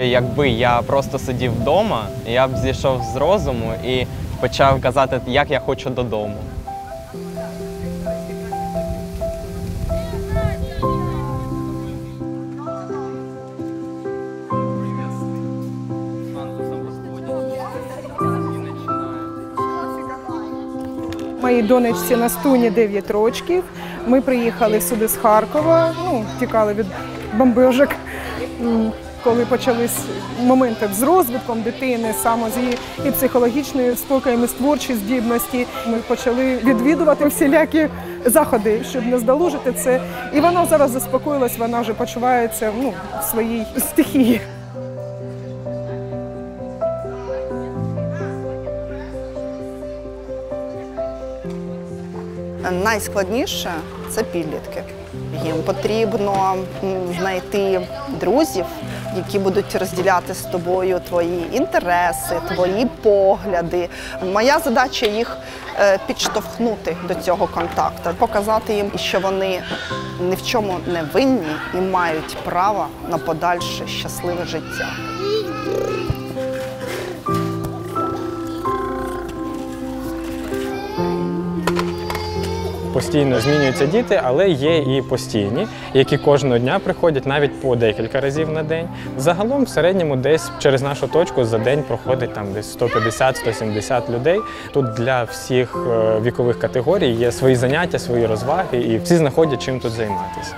Якби я просто сидів вдома, я б зійшов з розуму і почав казати, як я хочу додому. Моїй донечці на стуні 9 років. Ми приїхали сюди з Харкова, ну, тікали від бомбежок. Коли почались моменти з розвитком дитини, саме з її і психологічною спокоєм, і з творчої здібності, ми почали відвідувати всілякі заходи, щоб не здолужити це. І вона зараз заспокоїлась, вона вже почувається ну, в своїй стихії. Найскладніше це підлітки. Їм потрібно знайти друзів, які будуть розділяти з тобою твої інтереси, твої погляди. Моя задача їх е, підштовхнути до цього контакту, показати їм, що вони ні в чому не винні і мають право на подальше щасливе життя. Постійно змінюються діти, але є і постійні, які кожного дня приходять навіть по декілька разів на день. Загалом в середньому десь через нашу точку за день проходить там десь 150-170 людей. Тут для всіх е, вікових категорій є свої заняття, свої розваги, і всі знаходять чим тут займатися.